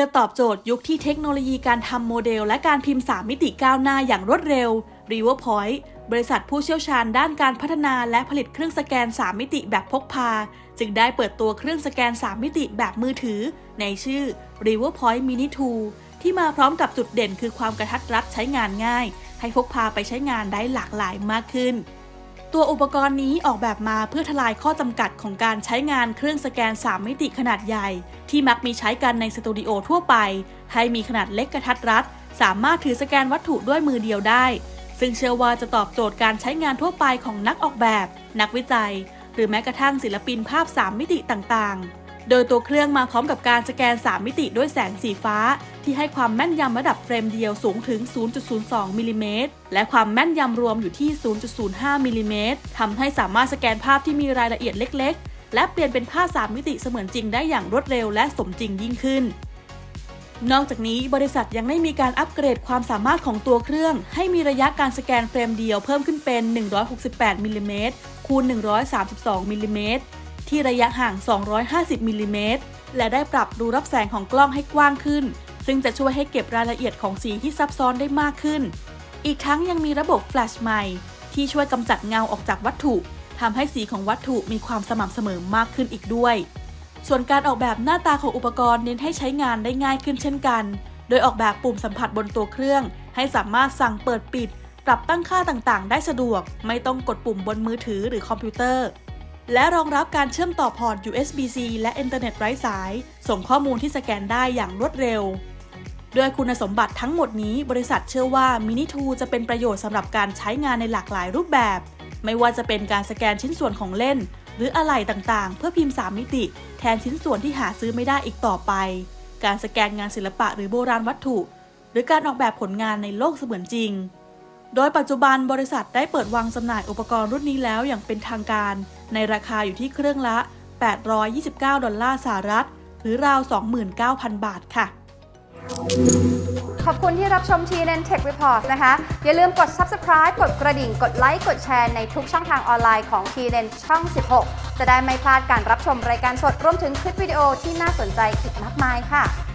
พื่อตอบโจทย์ยุคที่เทคโนโลยีการทำโมเดล และการพิมพ์ 3 มิติก้าวหน้าอย่างรวดเร็ว RiverPoint บริษัทผู้เชี่ยวชาญด้านการพัฒนาและผลิตเครื่องสแกน 3 มิติแบบพกพา จึงได้เปิดตัวเครื่องสแกน 3 มิติแบบมือถือ ในชื่อ RiverPoint Mini 2 ที่มาพร้อมกับจุดเด่นคือความกระทัดรัดใช้งานง่าย ให้พกพาไปใช้งานได้หลากหลายมากขึ้น ตัวอุปกรณ์นี้ออกแบบมาเพื่อทลายข้อจำกัดของการใช้งานเครื่องสแกน 3 มิติขนาดใหญ่ ที่มักมีใช้กันในสตูดิโอทั่วไป ให้มีขนาดเล็กกระทัดรัด สามารถถือสแกนวัตถุด้วยมือเดียวได้ ซึ่งเชื่อว่าจะตอบโจทย์การใช้งานทั่วไปของนักออกแบบ นักวิจัย หรือแม้กระทั่งศิลปินภาพ 3 มิติต่างๆ โดยตัวเครื่องมาพร้อมกับการสแกน 3 มิติด้วยแสงสีฟ้า ที่ให้ความแม่นยำระดับเฟรมเดียวสูงถึง 0.02มิลิเมตรและความแม่นยำรวมอยู่ที่ 0.05มิลิเมตรทำให้สามารถสแกนภาพที่มีรายละเอียดเล็ก ๆ และเปลี่ยนเป็นภาพ 3 มิติเสมือนจริงได้อย่างรวดเร็วและสมจริงยิ่งขึ้นนอกจากนี้บริษัทยังได้มีการอัปเกรดความสามารถของตัวเครื่อง ให้มีระยะการสแกนเฟรมเดียวเพิ่มขึ้นเป็น 168มิลิเมตรคูณ 132มิลิเมตรที่ระยะห่าง 250มิลิเมตรและได้ปรับรูรับแสงของกล้องให้กว้างขึ้น ซึ่งจะช่วยให้เก็บรายละเอียดของสีที่ซับซ้อนได้มากขึ้น อีกทั้งยังมีระบบแฟลชใหม่ ที่ช่วยกำจัดเงาออกจากวัตถุทำให้สีของวัตถุมีความสม่ำเสมอมากขึ้นอีกด้วย ส่วนการออกแบบหน้าตาของอุปกรณ์เน้นให้ใช้งานได้ง่ายขึ้นเช่นกัน โดยออกแบบปุ่มสัมผัสบนตัวเครื่อง ให้สามารถสั่งเปิดปิด ปรับตั้งค่าต่างๆ ได้สะดวก ไม่ต้องกดปุ่มบนมือถือหรือคอมพิวเตอร์ และรองรับการเชื่อมต่อพอร์ต USB-C และอินเทอร์เน็ตไร้สาย ส่งข้อมูลที่สแกนได้อย่างรวดเร็ว ด้วยคุณสมบัติทั้งหมดนี้บริษัทเชื่อว่า Mini 2จะเป็นประโยชน์สำหรับการใช้งานในหลากหลายรูปแบบ ไม่ว่าจะเป็นการสแกนชิ้นส่วนของเล่น หรืออะไหล่ต่างๆ เพื่อพิมพ์ 3 มิติ แทนชิ้นส่วนที่หาซื้อไม่ได้อีกต่อไป การสแกนงานศิลปะหรือโบราณวัตถุ หรือการออกแบบผลงานในโลกเสมือนจริง โดยปัจจุบันบริษัทได้เปิดวางจำหน่ายอุปกรณ์รุ่นนี้แล้วอย่างเป็นทางการ ในราคาอยู่ที่เครื่องละ 829 ดอลลาร์สหรัฐ หรือราว 29,000 บาทค่ะ ขอบคุณที่รับชม TNN Tech Report นะคะ อย่าลืมกด subscribe กดกระดิ่ง กดไลค์ กดแชร์ในทุกช่องทางออนไลน์ของ TNN ช่อง 16 จะได้ไม่พลาดการรับชมรายการสดรวมถึงคลิปวิดีโอที่น่าสนใจอีกมากมายค่ะ